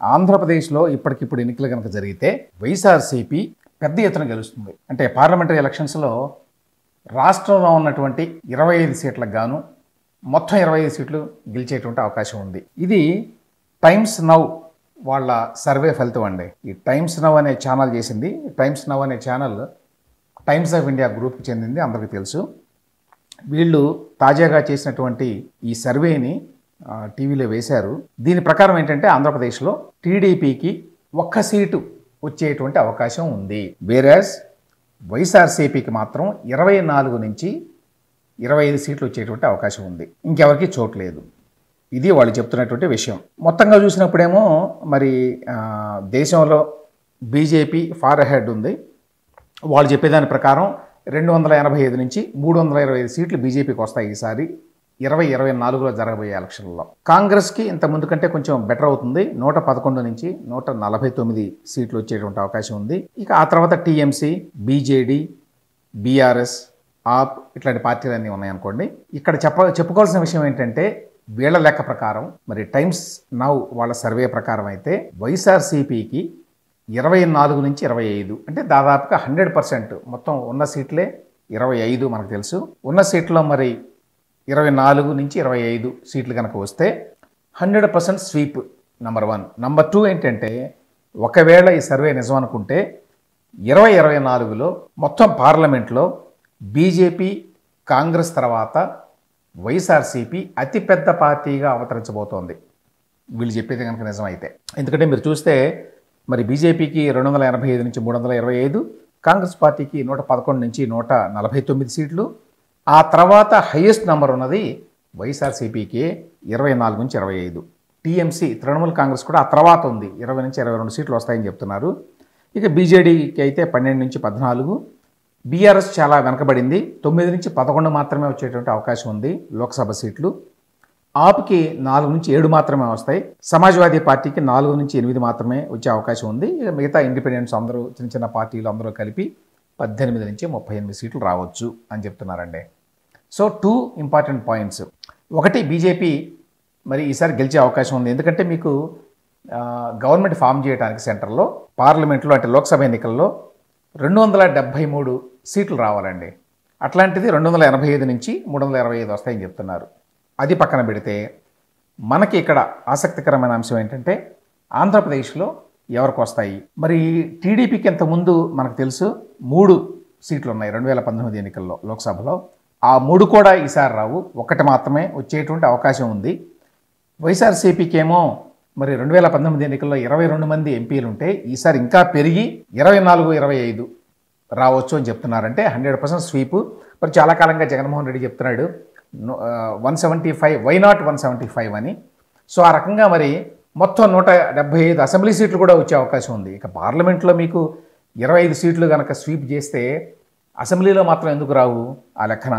ఆంధ్రప్రదేశ్లో ఇప్పటికిప్పుడు ఎన్నికలు కనుక జరిగితే వైఎస్ఆర్సీపీ పెద్ద ఎత్తున గెలుస్తుంది. అంటే పార్లమెంటరీ ఎలక్షన్స్లో రాష్ట్రంలో ఉన్నటువంటి ఇరవై ఐదు సీట్లకు గాను మొత్తం ఇరవై ఐదు సీట్లు గెలిచేటువంటి అవకాశం ఉంది. ఇది టైమ్స్ నౌ వాళ్ళ సర్వే ఫలితం అండి. ఈ టైమ్స్ నవ్ అనే ఛానల్ చేసింది. టైమ్స్ నవ్ అనే ఛానల్ టైమ్స్ ఆఫ్ ఇండియా గ్రూప్కి చెందింది అందరికీ తెలుసు. వీళ్ళు తాజాగా చేసినటువంటి ఈ సర్వేని టీవీలో వేశారు. దీని ప్రకారం ఏంటంటే ఆంధ్రప్రదేశ్లో టీడీపీకి ఒక్క సీటు వచ్చేటువంటి అవకాశం ఉంది. వేరాజ్ వైఎస్ఆర్సీపీకి మాత్రం ఇరవై నాలుగు నుంచి ఇరవై ఐదు సీట్లు వచ్చేటువంటి అవకాశం ఉంది. ఇంకెవరికి చోటు లేదు. ఇది వాళ్ళు చెప్తున్నటువంటి విషయం. మొత్తంగా చూసినప్పుడేమో మరి దేశంలో బీజేపీ ఫార్ అహెడ్ ఉంది. వాళ్ళు చెప్పేదాని ప్రకారం రెండు వందల ఎనభై ఐదు నుంచి మూడు వందల ఇరవై ఐదు సీట్లు బీజేపీకి వస్తాయి ఈసారి. ఇరవై ఇరవై నాలుగులో జరగబోయే ఎలక్షన్లలో. కాంగ్రెస్కి ఇంత ముందు కంటే కొంచెం బెటర్ అవుతుంది. నూట పదకొండు నుంచి నూట నలభై తొమ్మిది సీట్లు వచ్చేటువంటి అవకాశం ఉంది. ఇక ఆ తర్వాత టీఎంసీ బీజేడీ బీఆర్ఎస్ ఆప్ ఇట్లాంటి పార్టీలన్నీ ఉన్నాయనుకోండి. ఇక్కడ చెప్ప చెప్పుకోవాల్సిన విషయం ఏంటంటే వీళ్ళ లెక్క ప్రకారం మరి టైమ్స్ నౌ వాళ్ళ సర్వే ప్రకారం అయితే వైఎస్ఆర్సీపీకి ఇరవై నాలుగు నుంచి ఇరవై ఐదు అంటే దాదాపుగా హండ్రెడ్ పర్సెంట్ మొత్తం ఉన్న సీట్లే ఇరవై ఐదు మనకు తెలుసు. ఉన్న సీట్లో మరి ఇరవై నాలుగు నుంచి ఇరవై ఐదు సీట్లు కనుక వస్తే hundred percent sweep number one. Number two ఏంటంటే ఒకవేళ ఈ సర్వే నిజం అనుకుంటే ఇరవై ఇరవై నాలుగులో మొత్తం పార్లమెంట్లో బీజేపీ కాంగ్రెస్ తర్వాత వైఎస్ఆర్సీపీ అతిపెద్ద పార్టీగా అవతరించబోతోంది. వీళ్ళు చెప్పేది కనుక నిజమైతే. ఎందుకంటే మీరు చూస్తే మరి బీజేపీకి రెండు వందల ఎనభై ఐదు నుంచి మూడు వందల ఇరవై ఐదు కాంగ్రెస్ పార్టీకి నూట పదకొండు నుంచి నూట నలభై తొమ్మిది సీట్లు ఆ తర్వాత హయ్యెస్ట్ నెంబర్ ఉన్నది వైఎస్ఆర్సీపీకి ఇరవై నాలుగు నుంచి ఇరవై ఐదు. టీఎంసీ తృణమూల్ కాంగ్రెస్ కూడా ఆ తర్వాత ఉంది. ఇరవై నుంచి ఇరవై రెండు సీట్లు వస్తాయని చెప్తున్నారు. ఇక బీజేడీకి అయితే పన్నెండు నుంచి పద్నాలుగు. బీఆర్ఎస్ చాలా వెనకబడింది. తొమ్మిది నుంచి పదకొండు మాత్రమే వచ్చేటువంటి అవకాశం ఉంది లోక్సభ సీట్లు. ఆప్కి నాలుగు నుంచి ఏడు మాత్రమే వస్తాయి. సమాజ్వాదీ పార్టీకి నాలుగు నుంచి ఎనిమిది మాత్రమే వచ్చే అవకాశం ఉంది. ఇక మిగతా ఇండిపెండెంట్స్ అందరూ చిన్న చిన్న పార్టీలు అందరూ కలిపి పద్దెనిమిది నుంచి ముప్పై ఎనిమిది సీట్లు రావచ్చు అని చెప్తున్నారండి. So two important points. ఒకటి బీజేపీ మరి ఈసారి గెలిచే అవకాశం ఉంది. ఎందుకంటే మీకు గవర్నమెంట్ ఫామ్ చేయడానికి సెంటర్లో పార్లమెంట్లో అంటే లోక్సభ ఎన్నికల్లో రెండు వందల డెబ్భై మూడు సీట్లు రావాలండి. అట్లాంటిది రెండు వందల ఎనభై ఐదు నుంచి మూడు వందల ఇరవై ఐదు వస్తాయని చెప్తున్నారు. అది పక్కన పెడితే మనకి ఇక్కడ ఆసక్తికరమైన అంశం ఏంటంటే ఆంధ్రప్రదేశ్లో ఎవరికి వస్తాయి? మరి టీడీపీకి ఇంతకుముందు మనకు తెలుసు మూడు సీట్లు ఉన్నాయి రెండు వేల పంతొమ్మిది ఎన్నికల్లో లోక్సభలో. ఆ మూడు కూడా ఈసారి రావు. ఒకటి మాత్రమే వచ్చేటువంటి అవకాశం ఉంది. వైఎస్ఆర్సీపీకి ఏమో మరి రెండు వేల పంతొమ్మిది ఎన్నికల్లో ఇరవై రెండు మంది ఎంపీలు ఉంటే ఈసారి ఇంకా పెరిగి ఇరవై నాలుగు ఇరవై ఐదు రావచ్చు అని చెప్తున్నారంటే హండ్రెడ్ పర్సెంట్ స్వీప్. మరి చాలా కాలంగా జగన్మోహన్ రెడ్డి చెప్తున్నాడు one seventy five why not one seventy five అని. సో ఆ రకంగా మరి మొత్తం నూట డెబ్బై ఐదు అసెంబ్లీ సీట్లు కూడా వచ్చే అవకాశం ఉంది. ఇక పార్లమెంట్లో మీకు ఇరవై ఐదు సీట్లు కనుక స్వీప్ చేస్తే అసెంబ్లీలో మాత్రం ఎందుకు రావు? ఆ లెక్కన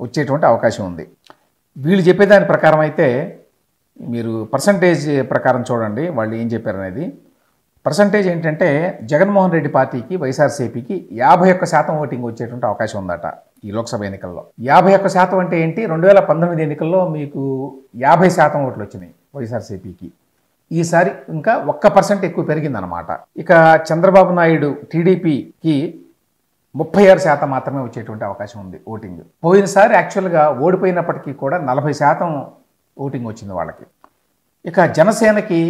వచ్చేటువంటి అవకాశం ఉంది. వీళ్ళు చెప్పేదాని ప్రకారం అయితే మీరు పర్సంటేజ్ ప్రకారం చూడండి వాళ్ళు ఏం చెప్పారనేది. పర్సంటేజ్ ఏంటంటే జగన్మోహన్ రెడ్డి పార్టీకి వైఎస్ఆర్సీపీకి యాభై ఒక్క శాతం ఓటింగ్ వచ్చేటువంటి అవకాశం ఉందట ఈ లోక్సభ ఎన్నికల్లో. యాభై ఒక్క శాతం అంటే ఏంటి? రెండు వేల పంతొమ్మిది ఎన్నికల్లో మీకు యాభై శాతం ఓట్లు వచ్చినాయి వైఎస్ఆర్సీపీకి. ఈసారి ఇంకా ఒక్క పర్సెంట్ ఎక్కువ పెరిగిందనమాట ఇక చంద్రబాబు నాయుడు టీడీపీకి ముప్పై ఆరు శాతం మాత్రమే వచ్చేటువంటి అవకాశం ఉంది ఓటింగ్. పోయినసారి యాక్చువల్గా ఓడిపోయినప్పటికీ కూడా నలభై శాతం ఓటింగ్ వచ్చింది వాళ్ళకి. ఇక జనసేనకి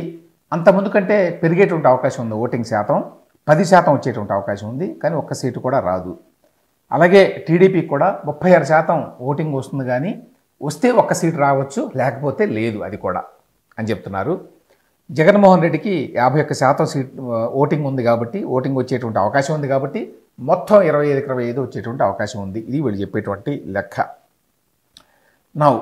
అంత ముందు కంటే పెరిగేటువంటి అవకాశం ఉంది ఓటింగ్ శాతం. పది శాతం వచ్చేటువంటి అవకాశం ఉంది కానీ ఒక్క సీటు కూడా రాదు. అలాగే టీడీపీకి కూడా ముప్పై ఆరు శాతం ఓటింగ్ వస్తుంది కానీ వస్తే ఒక్క సీటు రావచ్చు లేకపోతే లేదు అది కూడా అని చెప్తున్నారు. జగన్మోహన్ రెడ్డికి యాభై ఒక్క శాతం సీట్ ఓటింగ్ ఉంది కాబట్టి ఓటింగ్ వచ్చేటువంటి అవకాశం ఉంది కాబట్టి మొత్తం ఇరవై ఐదు ఇరవై ఐదు వచ్చేటువంటి అవకాశం ఉంది. ఇది వీళ్ళు చెప్పేటువంటి లెక్క. నౌ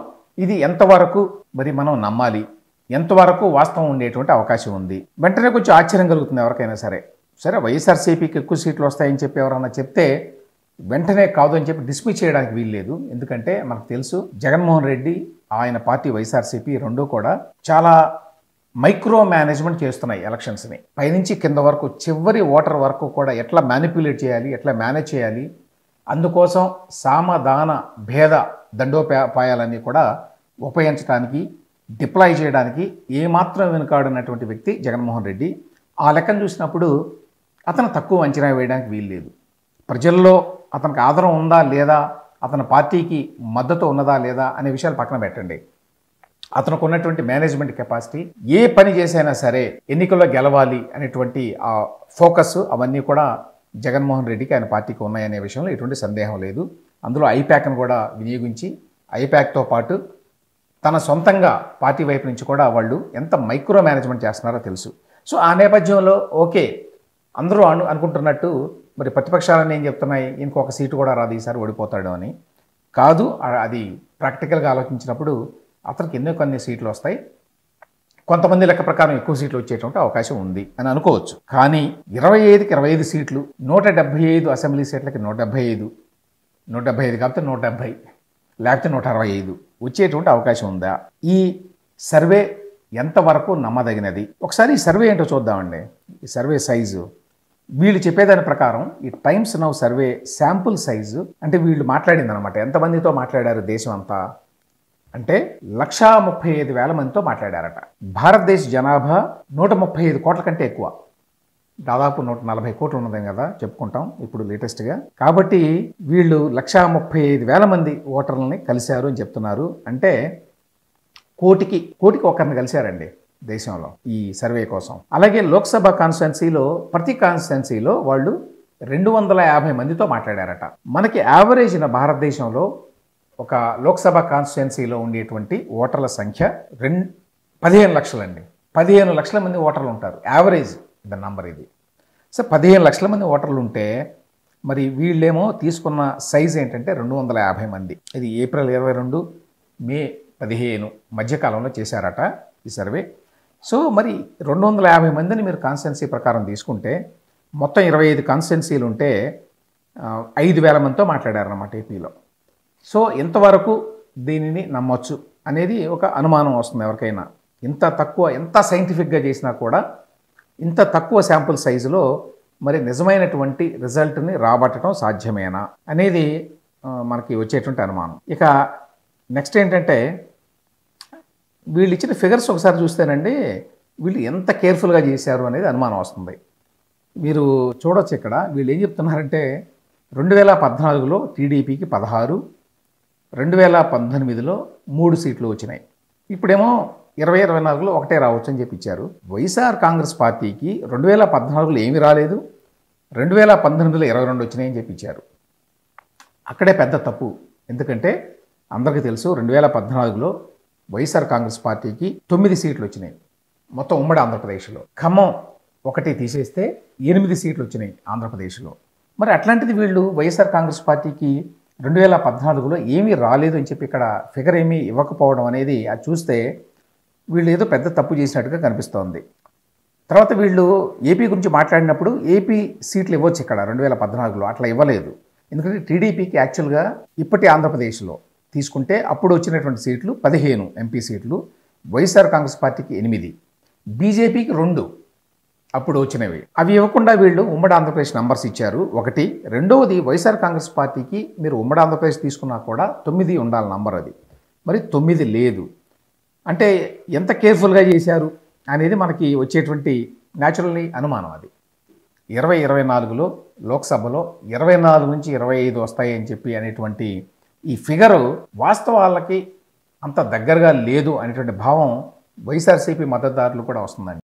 ఇది ఎంతవరకు మరి మనం నమ్మాలి? ఎంతవరకు వాస్తవం ఉండేటువంటి అవకాశం ఉంది? వెంటనే కొంచెం ఆశ్చర్యం కలుగుతుంది ఎవరికైనా సరే. సరే వైఎస్ఆర్సీపీకి ఎక్కువ సీట్లు వస్తాయని చెప్పి ఎవరన్నా చెప్తే వెంటనే కాదు అని చెప్పి డిస్మిస్ చేయడానికి వీల్లేదు ఎందుకంటే మనకు తెలుసు జగన్మోహన్ రెడ్డి ఆయన పార్టీ వైఎస్ఆర్సీపీ రెండూ కూడా చాలా మైక్రో మేనేజ్మెంట్ చేస్తున్నాయి ఎలక్షన్స్ని. పైనుంచి కింద వరకు చివరి ఓటర్ వరకు కూడా ఎట్లా మ్యానిపులేట్ చేయాలి ఎట్లా మేనేజ్ చేయాలి అందుకోసం సామదాన భేద దండోపాయాలన్నీ కూడా ఉపయోగించడానికి డిప్లాయ్ చేయడానికి ఏమాత్రం వెనుకాడినటువంటి వ్యక్తి జగన్మోహన్ రెడ్డి. ఆ లెక్కను చూసినప్పుడు అతను తక్కువ అంచనా వేయడానికి వీలు లేదు ప్రజల్లో అతనికి ఆదరం ఉందా లేదా అతని పార్టీకి మద్దతు ఉన్నదా లేదా అనే విషయాలు పక్కన పెట్టండి. అతనికి ఉన్నటువంటి మేనేజ్మెంట్ కెపాసిటీ ఏ పని చేసైనా సరే ఎన్నికల్లో గెలవాలి అనేటువంటి ఆ ఫోకస్ అవన్నీ కూడా జగన్మోహన్ రెడ్డికి ఆయన పార్టీకి ఉన్నాయనే విషయంలో ఎటువంటి సందేహం లేదు. అందులో ఐప్యాక్ను కూడా వినియోగించి ఐప్యాక్తో పాటు తన సొంతంగా పార్టీ వైపు నుంచి కూడా వాళ్ళు ఎంత మైక్రో మేనేజ్మెంట్ చేస్తున్నారో తెలుసు. సో ఆ నేపథ్యంలో ఓకే అందరూ అను అనుకుంటున్నట్టు మరి ప్రతిపక్షాలన్నీ ఏం చెప్తున్నాయి? ఇంకొక సీటు కూడా రాదు ఈసారి ఓడిపోతాడు అని. కాదు అది ప్రాక్టికల్గా ఆలోచించినప్పుడు అతనికి ఎన్నో కొన్ని సీట్లు వస్తాయి. కొంతమంది లెక్క ప్రకారం ఎక్కువ సీట్లు వచ్చేటువంటి అవకాశం ఉంది అని అనుకోవచ్చు. కానీ ఇరవై ఐదుకి ఇరవై ఐదు సీట్లు నూట డెబ్బై ఐదు అసెంబ్లీ సీట్లకి నూట డెబ్బై ఐదు నూట డెబ్బై ఐదు కాకపోతే నూట డెబ్బై లేకపోతే నూట అరవై ఐదు వచ్చేటువంటి అవకాశం ఉందా? ఈ సర్వే ఎంతవరకు నమ్మదగినది? ఒకసారి ఈ సర్వే ఏంటో చూద్దామండి. ఈ సర్వే సైజు. వీళ్ళు చెప్పేదాని ప్రకారం ఈ Times Now survey sample size అంటే వీళ్ళు మాట్లాడింది అనమాట ఎంతమందితో మాట్లాడారు దేశం అంతా అంటే లక్షా ముప్పై ఐదు వేల మందితో మాట్లాడారట. భారతదేశ జనాభా నూట ముప్పై ఐదు కోట్ల కంటే ఎక్కువ. దాదాపు నూట నలభై కోట్లు ఉన్నది కదా చెప్పుకుంటాం ఇప్పుడు లేటెస్ట్గా కాబట్టి వీళ్ళు లక్షా ముప్పై ఐదు వేల మంది ఓటర్లని కలిశారు అని చెప్తున్నారు. అంటే కోటికి కోటికి ఒకరిని కలిశారండి దేశంలో ఈ సర్వే కోసం. అలాగే లోక్సభ కాన్స్టిట్యున్సీలో ప్రతి కాన్స్టిట్యున్సీలో వాళ్ళు రెండు వందల యాభై మందితో మాట్లాడారట. మనకి యావరేజ్న భారతదేశంలో ఒక లోక్సభ కాన్స్టిట్యున్సీలో ఉండేటువంటి ఓటర్ల సంఖ్య రెండు పదిహేను లక్షలండి. పదిహేను లక్షల మంది ఓటర్లు ఉంటారు. యావరేజ్ ద నంబర్ ఇది. సో పదిహేను లక్షల మంది ఓటర్లు ఉంటే మరి వీళ్ళేమో తీసుకున్న సైజ్ ఏంటంటే రెండు వందల యాభై మంది. ఇది ఏప్రిల్ ఇరవై రెండు మే పదిహేను మధ్యకాలంలో చేశారట ఈ సర్వే. సో మరి రెండు వందల యాభై మందిని మీరు కాన్స్టిట్యున్సీ ప్రకారం తీసుకుంటే మొత్తం ఇరవై ఐదు కాన్స్టిట్యున్సీలు ఉంటే ఐదు వేల మందితో మాట్లాడారన్నమాట ఏపీలో. సో ఎంతవరకు దీనిని నమ్మొచ్చు అనేది ఒక అనుమానం వస్తుంది ఎవరికైనా. ఇంత తక్కువ ఎంత సైంటిఫిక్గా చేసినా కూడా ఇంత తక్కువ శాంపుల్ సైజులో మరి నిజమైనటువంటి రిజల్ట్ని రాబట్టడం సాధ్యమేనా అనేది మనకి వచ్చేటువంటి అనుమానం. ఇక నెక్స్ట్ ఏంటంటే వీళ్ళు ఇచ్చిన ఫిగర్స్ ఒకసారి చూస్తేనండి వీళ్ళు ఎంత కేర్ఫుల్గా చేశారు అనేది అనుమానం వస్తుంది. మీరు చూడొచ్చు ఇక్కడ వీళ్ళు ఏం చెప్తున్నారంటే రెండు వేల పద్నాలుగులో టీడీపీకి పదహారు రెండు వేల పద్దెనిమిదిలో మూడు సీట్లు వచ్చినాయి. ఇప్పుడేమో ఇరవై ఇరవై నాలుగులో ఒకటే రావచ్చు అని చెప్పి ఇచ్చారు వైఎస్ఆర్ కాంగ్రెస్ పార్టీకి రెండు వేల పద్నాలుగులో ఏమీ రాలేదు. రెండు వేల పంతొమ్మిదిలో ఇరవై రెండు వచ్చినాయని చెప్పి ఇచ్చారు అక్కడే పెద్ద తప్పు. ఎందుకంటే అందరికీ తెలుసు రెండు వేల పద్నాలుగులో వైఎస్ఆర్ కాంగ్రెస్ పార్టీకి తొమ్మిది సీట్లు వచ్చినాయి. మొత్తం ఉమ్మడి ఆంధ్రప్రదేశ్లో. ఖమ్మం ఒకటి తీసేస్తే ఎనిమిది సీట్లు వచ్చినాయి ఆంధ్రప్రదేశ్లో. మరి అట్లాంటిది వీళ్ళు వైఎస్ఆర్ కాంగ్రెస్ పార్టీకి రెండు వేల పద్నాలుగులో ఏమీ రాలేదు అని చెప్పి ఇక్కడ ఫిగర్ ఏమీ ఇవ్వకపోవడం అనేది అది చూస్తే వీళ్ళు ఏదో పెద్ద తప్పు చేసినట్టుగా కనిపిస్తోంది. తర్వాత వీళ్ళు ఏపీ గురించి మాట్లాడినప్పుడు ఏపీ సీట్లు ఇవ్వచ్చు ఇక్కడ రెండు వేల పద్నాలుగులో అట్లా ఇవ్వలేదు. ఎందుకంటే టీడీపీకి యాక్చువల్గా ఇప్పటి ఆంధ్రప్రదేశ్లో తీసుకుంటే అప్పుడు వచ్చినటువంటి సీట్లు పదిహేను ఎంపీ సీట్లు వైఎస్ఆర్ కాంగ్రెస్ పార్టీకి ఎనిమిది బీజేపీకి రెండు. అప్పుడు వచ్చినవి. అవి ఇవ్వకుండా వీళ్ళు ఉమ్మడి ఆంధ్రప్రదేశ్ నంబర్స్ ఇచ్చారు. ఒకటి. రెండవది వైఎస్ఆర్ కాంగ్రెస్ పార్టీకి మీరు ఉమ్మడి ఆంధ్రప్రదేశ్ తీసుకున్నా కూడా తొమ్మిది ఉండాలి నంబర్ అది. మరి తొమ్మిది లేదు. అంటే ఎంత కేర్ఫుల్గా చేశారు అనేది మనకి వచ్చేటువంటి న్యాచురల్లీ అనుమానం అది. ఇరవై ఇరవై నాలుగులో లోక్సభలో ఇరవై నాలుగు నుంచి ఇరవై ఐదు వస్తాయి అని చెప్పి అనేటువంటి ఈ ఫిగరు వాస్తవాలకి అంత దగ్గరగా లేదు అనేటువంటి భావం వైఎస్ఆర్సీపీ మద్దతుదారులు కూడా వస్తుందండి.